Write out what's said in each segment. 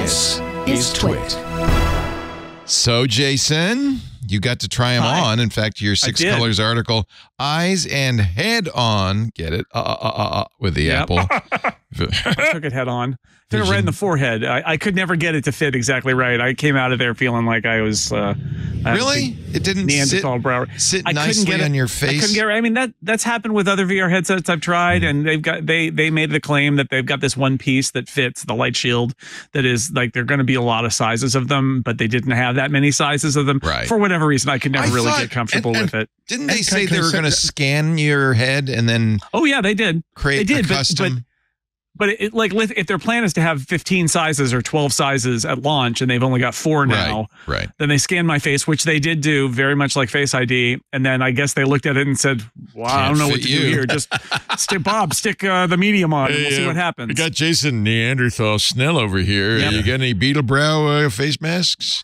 This is Twit. So, Jason, you got to try them Hi. on. In fact, your Six. Colors article, Eyes and Head On, get it? Uh, uh, uh, uh, uh, with the Yep. apple. I took it head on. Took it right in the forehead. I, I could never get it to fit exactly right. I came out of there feeling like I was uh, I had a really? big It didn't sit, Neanderthal brow. sit I couldn't nicely get it. on your I couldn't get. it. I mean that that's happened with other VR headsets I've tried, Mm. and they've got they they made the claim that they've got this one piece that fits the light shield that is like they're going to be a lot of sizes of them, but they didn't have that many sizes of them Right. for whatever reason. I could never I really thought- get comfortable and- with it. Didn't they And say they were going to scan your head and then Oh yeah, they did. create They did, a but- custom? but- But it, like, if if their plan is to have 15 sizes or 12 sizes at launch, and they've only got four now, right, right. then they scanned my face, which they did do very much like Face ID. And then I guess they looked at it and said, "Well, I Can't don't know what to you." do here. Just stick Bob, stick uh, the medium on, and we'll see what happens." We got Jason Neanderthal Snell over here. Yep. You got any beetle brow uh, face masks?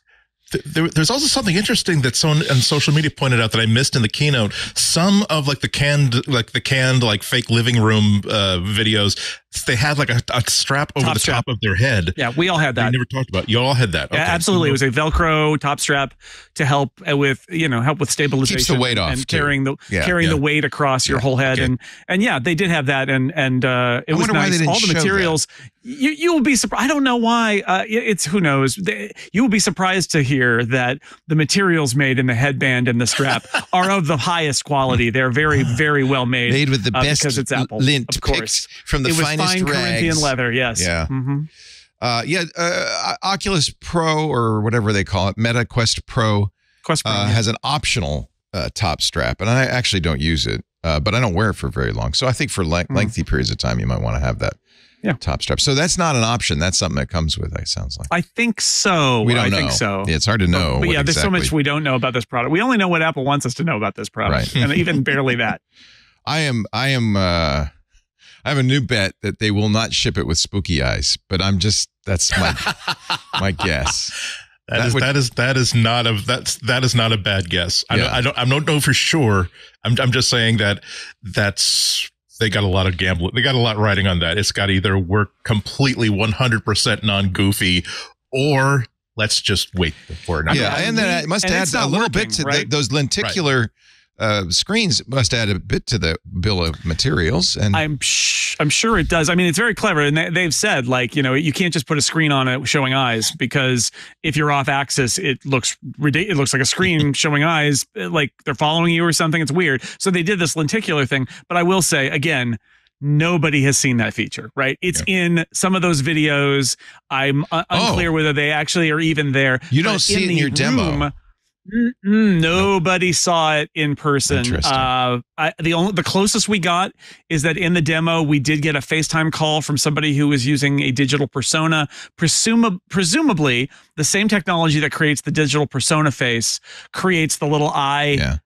There, there's also something interesting that someone on social media pointed out that I missed in the keynote. Some of like the canned, like the canned, like fake living room uh, videos, they had like a, a strap over Top the strap. top of their head. Yeah, we all had That we never talked about. It. You all had that. Yeah, Okay. absolutely. It was a Velcro top strap to help with you know help with stabilization, the weight off, and too. carrying the Yeah, carrying the weight across your whole head, okay. and and yeah, they did have that, and and uh, it I was wonder why they nice. All the that. materials, you you will be surprised. I don't know why. Uh, it- it's who knows. They, you will be surprised to hear that the materials made in the headband and the strap are of the highest quality. They're very very well made. Made with the uh, best because it's Apple, lint of course. from the finest fine rags. Corinthian leather. Yes. Yeah. hmm Uh, yeah, uh, Oculus Pro or whatever they call it, Meta Quest Pro Quest Pro, uh, yeah. has an optional uh, top strap, and I actually don't use it, uh, but I don't wear it for very long. So I think for le- Mm. lengthy periods of time, you might want to have that Yeah. top strap. So that's not an option. That's something that comes with. It sounds like I think so. we don't I know. think so. Yeah, it's hard to know. But, but yeah, there's so much we don't know about this product. We only know what Apple wants us to know about this product, Right. and even barely that. I am. I am. uh I have a new bet that they will not ship it with spooky eyes, but I'm just that's my my guess. That That is would- that is that is not a that's that is not a bad guess. I Yeah. don't I don't I don't know for sure. I'm I'm just saying that that's they got a lot of gambling. They got a lot riding on that. It's got to either work completely 100% non goofy, or let's just wait for it. yeah, I and then it must add a not little bit working, to the, right? those lenticular uh, screens. Must add a bit to the bill of materials. And I'm sh- I'm sure it does. I mean, it's very clever, and they, they've said like you know you can't just put a screen on it showing eyes because if you're off axis, it looks ridiculous. It looks like a screen showing eyes, like they're following you or something. It's weird. So they did this lenticular thing. But I will say again. Nobody has seen that feature, right? It's in some of those videos. I'm uh, Oh. unclear whether they actually are even there. You don't see it in the your demo. Mm-mm, nobody saw it in person. Uh, I, the only the closest we got is that in the demo we did get a FaceTime call from somebody who was using a digital persona, presuma- presumably the same technology that creates the digital persona face creates the little eye yeah,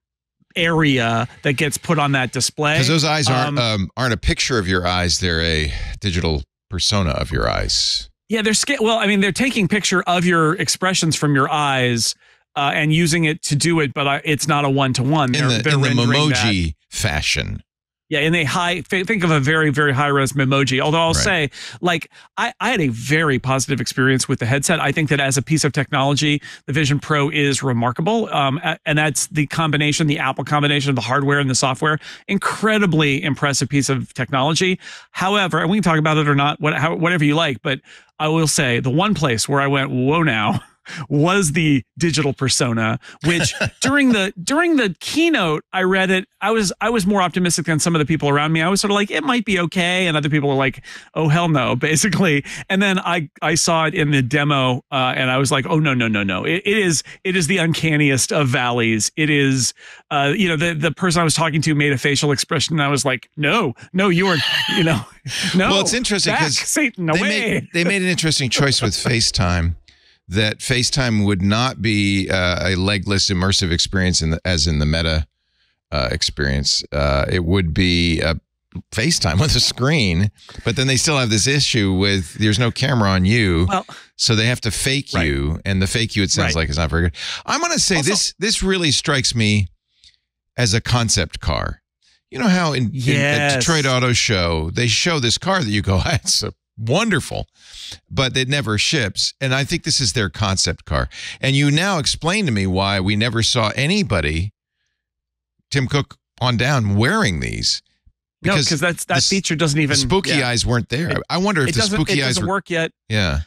area that gets put on that display. because those eyes aren't Um, um, aren't a picture of your eyes; they're a digital persona of your eyes. Yeah, they're sca- well. I mean, they're taking picture of your expressions from your eyes uh, and using it to do it, but I, it's not a one to one. In the they're in the rendering that. Memoji fashion. Yeah, in a high, think of a very, very high res Memoji. Although I'll Right. say, like, I, I had a very positive experience with the headset. I think that as a piece of technology, the Vision Pro is remarkable. Um, and that's the combination, the Apple combination of the hardware and the software. Incredibly impressive piece of technology. However, and we can talk about it or not, what, how, whatever you like, but I will say the one place where I went, whoa, now. was the digital persona which during the during the keynote i read it i was i was more optimistic than some of the people around me. I was sort of like it might be okay. And other people were like oh hell no basically. And then i i saw it in the demo uh, and i was like oh no no no no. It, it is it is the uncanniest of valleys. It is uh you know the the person i was talking to made a facial expression and i was like no no you are you know no. Well, it's interesting because satan They made, they made an interesting choice with FaceTime that FaceTime would not be uh, a legless immersive experience in the, as in the Meta uh, experience. Uh, it would be a FaceTime with a screen, but then they still have this issue with there's no camera on you, well so they have to fake Right. you, and the fake you it sounds Right. like is not very good. I'm going to say Also- this this really strikes me as a concept car. You know how in, in- at Detroit Auto Show they show this car that you go, that's a wonderful, but it never ships. And I think this is their concept car. And you now explain to me why we never saw anybody, Tim Cook on down, wearing these. no, because that's that the feature doesn't even The spooky yeah. eyes weren't there. It- I wonder if It the doesn't, spooky it eyes doesn't were. work yet. Yeah.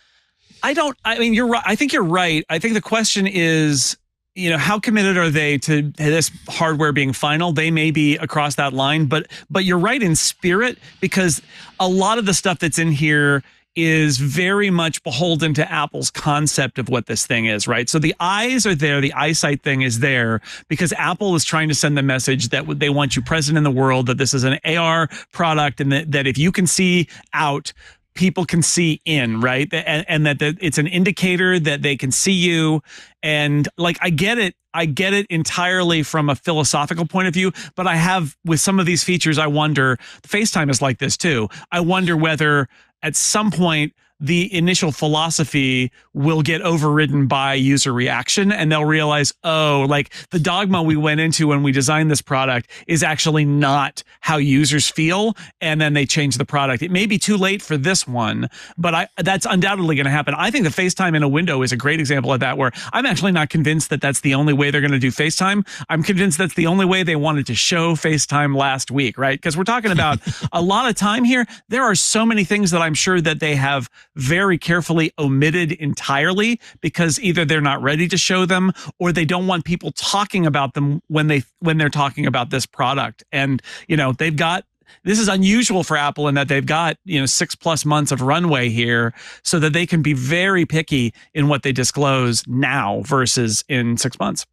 I don't. I mean, you're right. I think you're right. I think the question is, you know, how committed are they to this hardware being final? They may be across that line, but but you're right in spirit because a lot of the stuff that's in here is very much beholden to Apple's concept of what this thing is, right? So the eyes are there, the eyesight thing is there because Apple is trying to send the message that they want you present in the world, that this is an AR product, and that, that if you can see out, people can see in, right? And, and that, that it's an indicator that they can see you. And like, I get it. I get it entirely from a philosophical point of view, but I have with some of these features, I wonder, FaceTime is like this too. I wonder whether at some point the initial philosophy will get overridden by user reaction and they'll realize, oh, like the dogma we went into when we designed this product is actually not how users feel. And then they change the product. It may be too late for this one, but I that's undoubtedly going to happen. I think the FaceTime in a window is a great example of that, where I'm actually not convinced that that's the only way they're going to do FaceTime. I'm convinced that's the only way they wanted to show FaceTime last week, right? Because we're talking about a lot of time here. There are so many things that I'm sure that they have very carefully omitted entirely because either they're not ready to show them or they don't want people talking about them when they when they're talking about this product. And you know, they've got this is unusual for Apple in that they've got, you know, 6 plus months of runway here so that they can be very picky in what they disclose now versus in 6 months.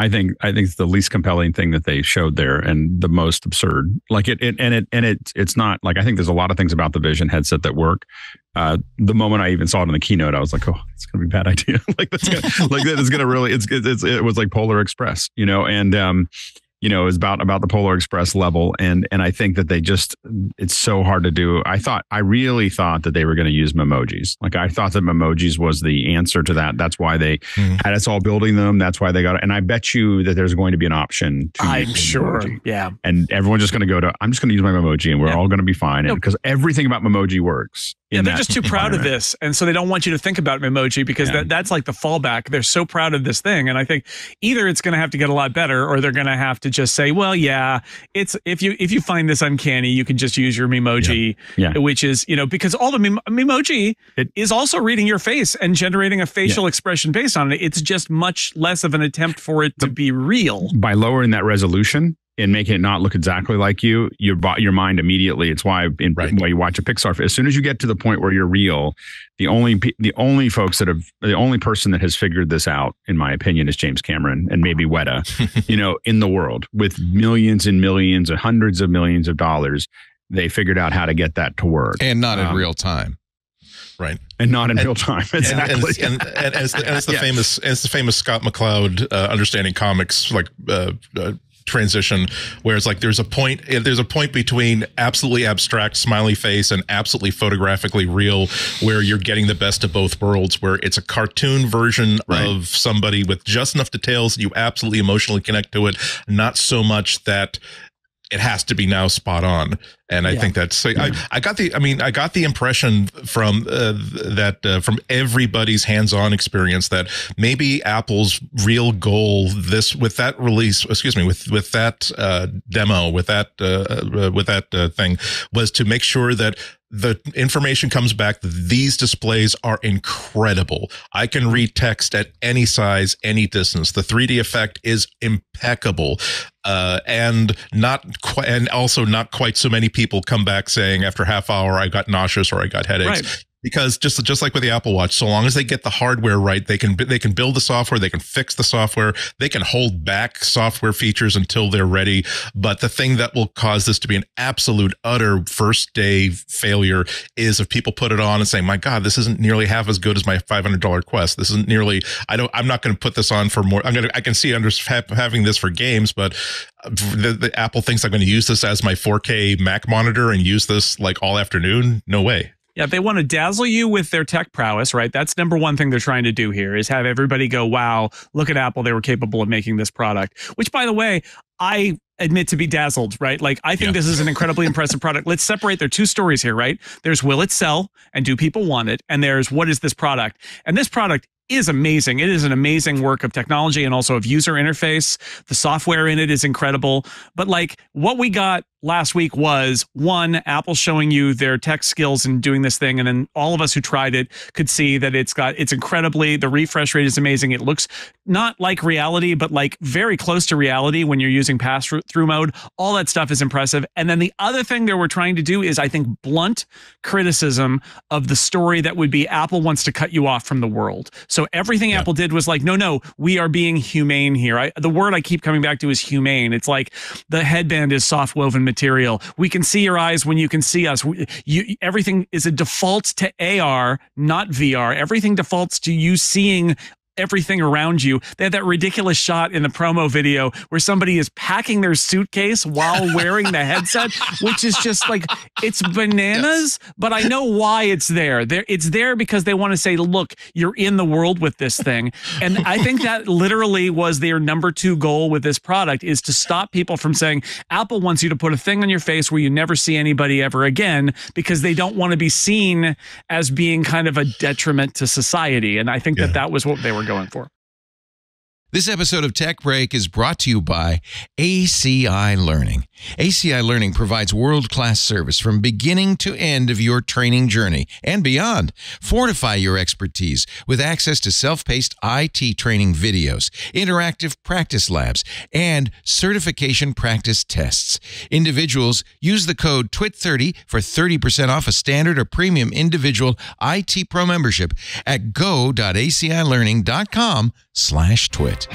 I think I think it's the least compelling thing that they showed there, and the most absurd. Like it, it and it and it it's not like I think there's a lot of things about the Vision headset that work. Uh, the moment I even saw it in the keynote, I was like, "Oh, it's gonna be a bad idea." like that's gonna, like that is gonna really. It's, it's it was like Polar Express, you know, and um, you know, is about about the Polar Express level, and and I think that they just it's so hard to do. I thought I really thought that they were going to use memojis. Like I thought that memojis was the answer to that. That's why they Mhm. had us all building them. That's why they got it. And I bet you that there's going to be an option. To I'm sure. Memoji. Yeah. And everyone's just going to go to. I'm just going to use my memoji, and we're Yeah. all going to be fine. Because everything about memoji works. Yeah, they're just too proud of this, and so they don't want you to think about emoji because Yeah. that, that's like the fallback. They're so proud of this thing, and I think either it's going to have to get a lot better, or they're going to have to just say, "Well, yeah, it's if you if you find this uncanny, you can just use your Memoji, Yeah. which is you know because all the Mem- Memoji It- is also reading your face and generating a facial expression based on it. It's just much less of an attempt for it to be real. by lowering that resolution and making it not look exactly like you, your your mind immediately. It's why in Right. why you watch a Pixar. As soon as you get to the point where you're real, the only the only folks that have the only person that has figured this out, in my opinion, is James Cameron and maybe Weta. you know, in the world with millions and millions and hundreds of millions of dollars, they figured out how to get that to work And not in Um, real time. Right. and not in And- real time. And, Exactly. and, and, and as the, as the Yeah. famous it's the famous Scott McCloud uh, understanding comics like uh, uh, transition where it's like there's a point eh, there's a point between absolutely abstract smiley face and absolutely photographically real where you're getting the best of both worlds where it's a cartoon version Right. of somebody with just enough details you absolutely emotionally connect to it not so much that it has to be now spot on and i Yeah. think that's I, I got the i mean i got the impression from uh, that uh, from everybody's hands-on experience that maybe apple's real goal this with that release excuse me with with that uh, demo with that uh, uh, with that uh, thing was to make sure that the information comes back these displays are incredible. I can read text at any size, any distance. The 3D effect is impeccable. Uh, and not quite, and also not quite so many people come back saying after half hour I got nauseous or I got headaches. Right. Because just just like with the Apple Watch, so long as they get the hardware right, they can they can build the software, they can fix the software, they can hold back software features until they're ready. But the thing that will cause this to be an absolute utter first day failure is if people put it on and say, "My God, this isn't nearly half as good as my five hundred dollar Quest. This isn't nearly. I don't. I'm not going to put this on for more. I'm to. I can see under having this for games, but uh, the, the Apple thinks I'm going to use this as my 4K Mac monitor and use this like all afternoon. No way. Yeah, they want to dazzle you with their tech prowess, right? That's number one thing they're trying to do here is have everybody go, wow, look at Apple. They were capable of making this product, which, by the way, I admit to be dazzled, right? Like, I think Yeah. this is an incredibly impressive product. Let's separate. There are two stories here, right? There's will it sell and do people want it? And there's what is this product? And this product is amazing. It is an amazing work of technology and also of user interface. The software in it is incredible. But like what we got last week was one, Apple showing you their tech skills in doing this thing. And then all of us who tried it could see that it's got, it's incredibly, the refresh rate is amazing. It looks not like reality, but like very close to reality when you're using pass through mode. All that stuff is impressive. And then the other thing that we're trying to do is, I think, blunt criticism of the story that would be Apple wants to cut you off from the world. So everything Apple did was like, no, no, we are being humane here. I, the word I keep coming back to is humane. It's like the headband is soft woven material. We can see your eyes when you can see us. We, you, everything is a default to AR, not VR. Everything defaults to you seeing everything around you. They had that ridiculous shot in the promo video where somebody is packing their suitcase while wearing the headset, which is just like it's bananas. But I know why it's there. There, it's there because they want to say, "Look, you're in the world with this thing." And I think that literally was their number two goal with this product is to stop people from saying Apple wants you to put a thing on your face where you never see anybody ever again because they don't want to be seen as being kind of a detriment to society. And I think Yeah. that that was what they were going for. This episode of Tech Break is brought to you by ACI Learning. ACI Learning provides world class service from beginning to end of your training journey and beyond. Fortify your expertise with access to self paced IT training videos, interactive practice labs, and certification practice tests. Individuals use the code TWIT30 for 30% off a standard or premium individual IT Pro membership at go.acilearning.com slash twit.